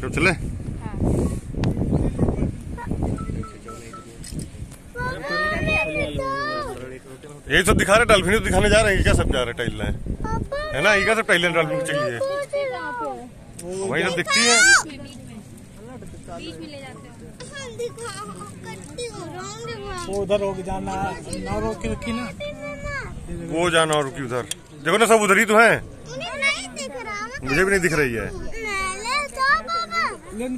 तो चले। हाँ। सब दिखा रहे डॉल्फिन तो दिखाने जा रहे हैं क्या सब जा रहे टाइल है ना ये क्या सब टाइल डाल्फिन चाहिए? वही सब दिखती है। उधर रोक जाना ना रोक रखी ना। वो जाना और रुकी उधर। देखो ना सब उधर ही तो है। उन्हें नहीं दिख रहा मुझे भी नहीं दिख रही है। ले